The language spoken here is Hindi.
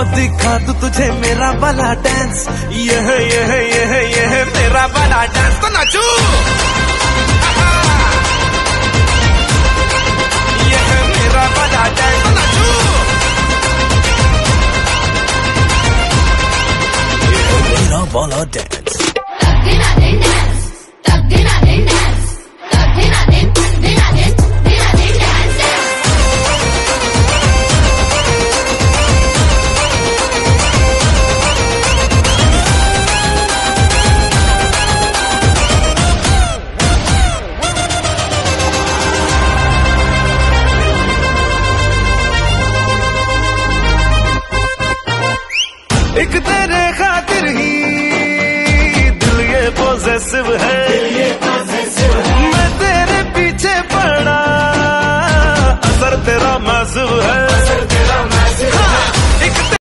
और दिखा तू तुझे मेरा वाला डांस यह यह यह यह मेरा वाला डांस तो नाचू। यह मेरा वाला डांस तो नाचू। मेरा वाला डांस एक तेरे खातिर ही दिल ये पोजेसिव है। दिल तेरे